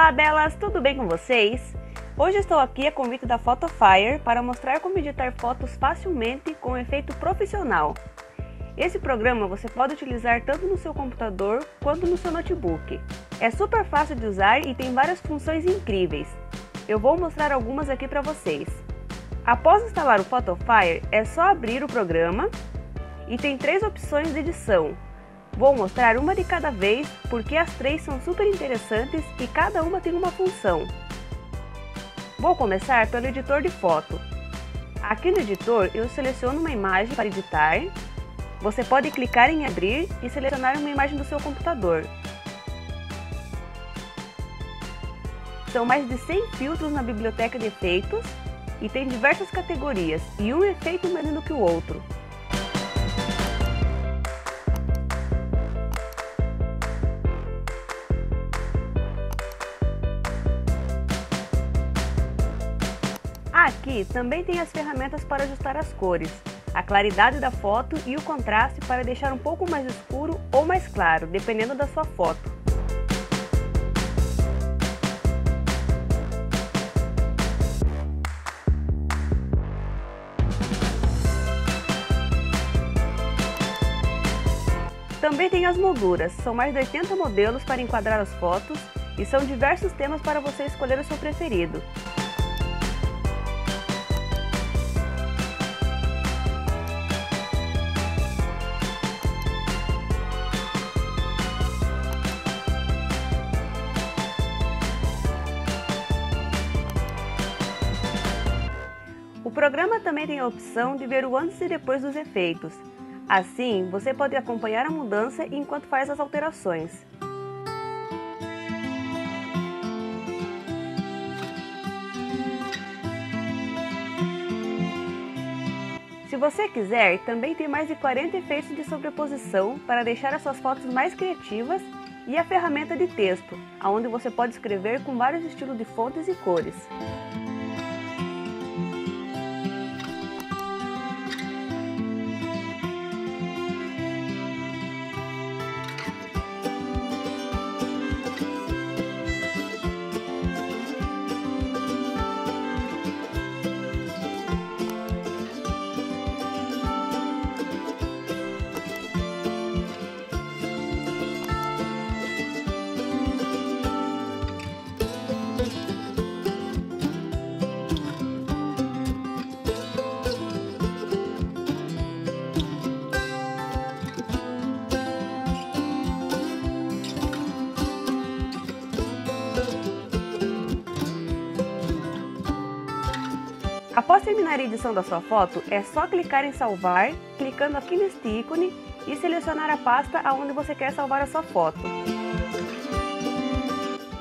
Olá, belas! Tudo bem com vocês? Hoje estou aqui a convite da Photofire para mostrar como editar fotos facilmente com efeito profissional. Esse programa você pode utilizar tanto no seu computador quanto no seu notebook. É super fácil de usar e tem várias funções incríveis. Eu vou mostrar algumas aqui para vocês. Após instalar o Photofire, é só abrir o programa e tem três opções de edição, Vou mostrar uma de cada vez porque as três são super interessantes e cada uma tem uma função. Vou começar pelo editor de foto. Aqui no editor eu seleciono uma imagem para editar. Você pode clicar em abrir e selecionar uma imagem do seu computador. São mais de 100 filtros na biblioteca de efeitos e tem diversas categorias e um efeito melhor do que o outro. Aqui também tem as ferramentas para ajustar as cores, a claridade da foto e o contraste para deixar um pouco mais escuro ou mais claro, dependendo da sua foto. Também tem as molduras, são mais de 80 modelos para enquadrar as fotos e são diversos temas para você escolher o seu preferido. O programa também tem a opção de ver o antes e depois dos efeitos. Assim, você pode acompanhar a mudança enquanto faz as alterações. Se você quiser, também tem mais de 40 efeitos de sobreposição para deixar as suas fotos mais criativas e a ferramenta de texto, onde você pode escrever com vários estilos de fontes e cores. Terminar a edição da sua foto, é só clicar em salvar, clicando aqui neste ícone e selecionar a pasta aonde você quer salvar a sua foto.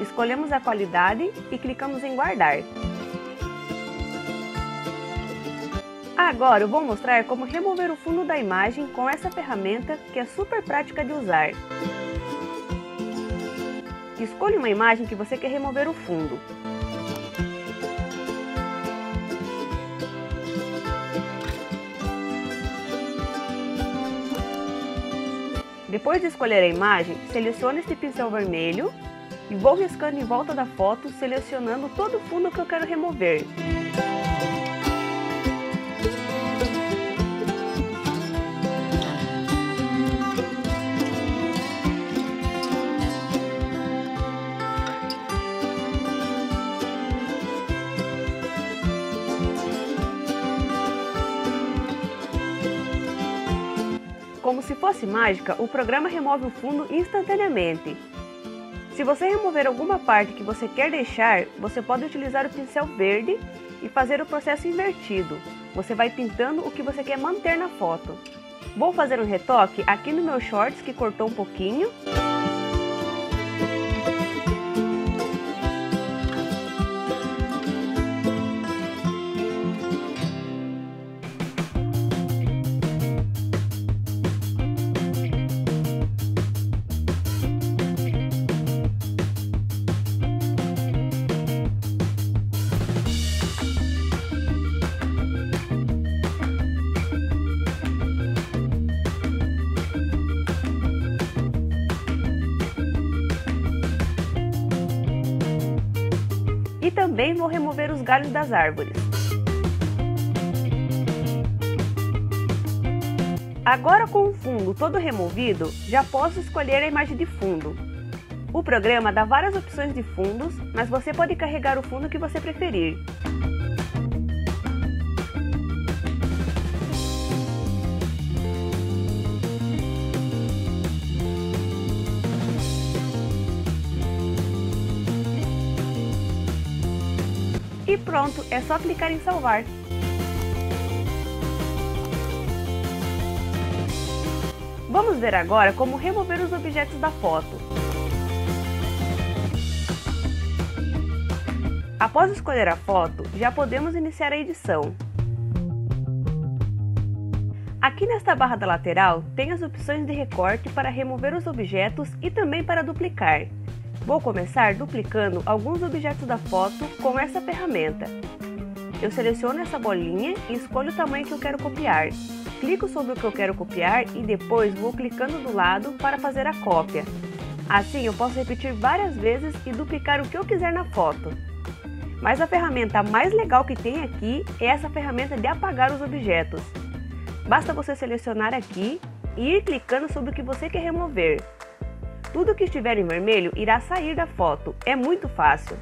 Escolhemos a qualidade e clicamos em guardar. Agora eu vou mostrar como remover o fundo da imagem com essa ferramenta que é super prática de usar. Escolha uma imagem que você quer remover o fundo. Depois de escolher a imagem, selecione este pincel vermelho e vou riscando em volta da foto, selecionando todo o fundo que eu quero remover. Se fosse mágica, o programa remove o fundo instantaneamente. Se você remover alguma parte que você quer deixar, você pode utilizar o pincel verde e fazer o processo invertido. Você vai pintando o que você quer manter na foto. Vou fazer um retoque aqui no meu shorts que cortou um pouquinho. Também vou remover os galhos das árvores. Agora com o fundo todo removido, já posso escolher a imagem de fundo. O programa dá várias opções de fundos, mas você pode carregar o fundo que você preferir. E pronto, é só clicar em salvar. Vamos ver agora como remover os objetos da foto. Após escolher a foto, já podemos iniciar a edição. Aqui nesta barra da lateral tem as opções de recorte para remover os objetos e também para duplicar. Vou começar duplicando alguns objetos da foto com essa ferramenta. Eu seleciono essa bolinha e escolho o tamanho que eu quero copiar. Clico sobre o que eu quero copiar e depois vou clicando do lado para fazer a cópia. Assim eu posso repetir várias vezes e duplicar o que eu quiser na foto. Mas a ferramenta mais legal que tem aqui é essa ferramenta de apagar os objetos. Basta você selecionar aqui e ir clicando sobre o que você quer remover. Tudo que estiver em vermelho irá sair da foto, é muito fácil.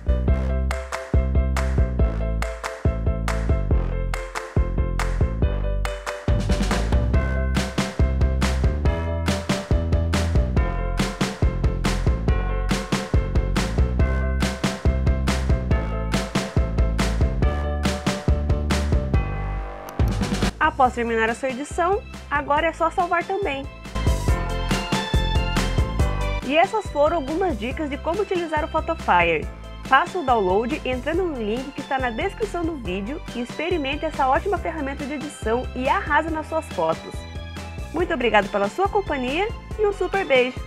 Após terminar a sua edição, agora é só salvar também. E essas foram algumas dicas de como utilizar o Photofire. Faça o download entrando no link que está na descrição do vídeo e experimente essa ótima ferramenta de edição e arrasa nas suas fotos. Muito obrigado pela sua companhia e um super beijo!